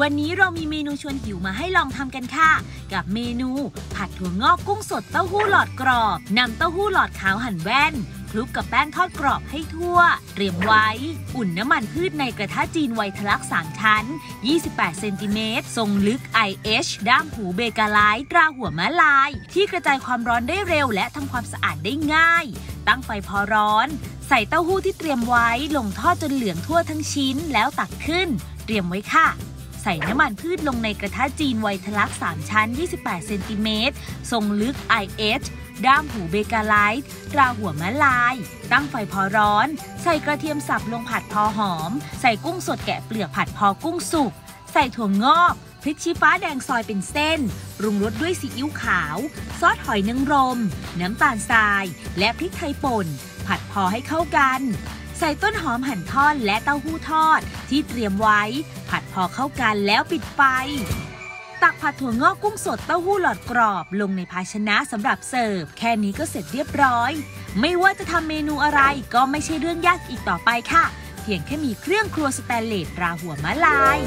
วันนี้เรามีเมนูชวนหิวมาให้ลองทำกันค่ะ กับเมนู ผัดถั่วงอกกุ้งสดเต้าหู้หลอดกรอบนำเต้าหู้หลอดขาวหั่นแว่นคลุกกับแป้งทอดกรอบให้ทั่ว เตรียมไว้ อุ่นน้ำมันพืชในกระทะจีนไวทะลัก3ชั้น 28 เซนติเมตร ทรงลึก IH ด้ามหูเบกาไลท์ตราหัวม้าลาย ที่กระจายความร้อนได้เร็วและทำความสะอาดได้ง่าย ตั้งไฟพอร้อน ใส่เต้าหู้ที่เตรียมไว้ลงทอดจนเหลืองทั่วทั้งชิ้นแล้วตักขึ้น เตรียมไว้ค่ะ ใส่น้ำมันพืชลงในกระทะจีนไวทลัก3ชั้น 28 เซนติเมตร ทรงลึก IH ด้ามหูเบกาไลท์ตราหัวมะลาย ตั้งไฟพอร้อน ใส่กระเทียมสับลงผัดพอหอม ใส่กุ้งสดแกะเปลือกผัดพอกุ้งสุก ใส่ถั่วงอกพริกชี้ฟ้าแดงซอยเป็นเส้นปรุงรสด้วยซีอิ๊วขาว ซอสหอยนางรม น้ำตาลทราย และพริกไทยป่น ผัดพอให้เข้ากัน ใส่ต้นหอมหั่นทอดและเต้าหู้ทอดที่เตรียมไว้ ผัดพอเข้ากันแล้วปิดไฟ ตักผัดถั่วงอกกุ้งสดเต้าหู้หลอดกรอบ ลงในภาชนะสำหรับเสิร์ฟ แค่นี้ก็เสร็จเรียบร้อย ไม่ว่าจะทำเมนูอะไรก็ไม่ใช่เรื่องยากอีกต่อไปค่ะ เพียงแค่มีเครื่องครัวสแตนเลสราหัวมะลาย